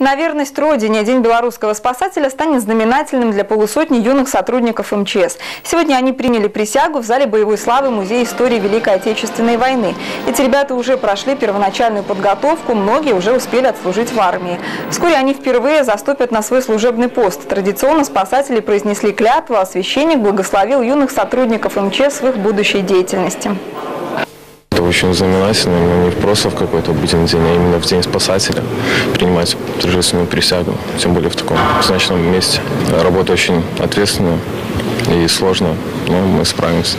На верность Родине День белорусского спасателя станет знаменательным для полусотни юных сотрудников МЧС. Сегодня они приняли присягу в зале боевой славы Музея истории Великой Отечественной войны. Эти ребята уже прошли первоначальную подготовку, многие уже успели отслужить в армии. Вскоре они впервые заступят на свой служебный пост. Традиционно спасатели произнесли клятву, а священник благословил юных сотрудников МЧС в их будущей деятельности. Очень знаменательно, но не просто в какой-то обыденный день, а именно в день спасателя принимать торжественную присягу, тем более в таком значном месте. Работа очень ответственная и сложная, но мы справимся.